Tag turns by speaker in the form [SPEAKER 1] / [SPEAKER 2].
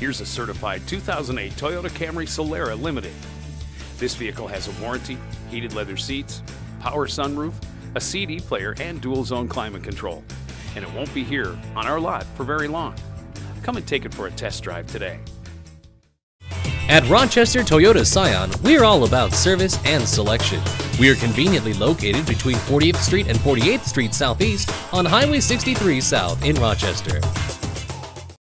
[SPEAKER 1] Here's a certified 2008 Toyota Camry Solara Limited. This vehicle has a warranty, heated leather seats, power sunroof, a CD player, and dual zone climate control. And it won't be here on our lot for very long. Come and take it for a test drive today.
[SPEAKER 2] At Rochester Toyota Scion, we're all about service and selection. We are conveniently located between 40th Street and 48th Street Southeast on Highway 63 South in Rochester.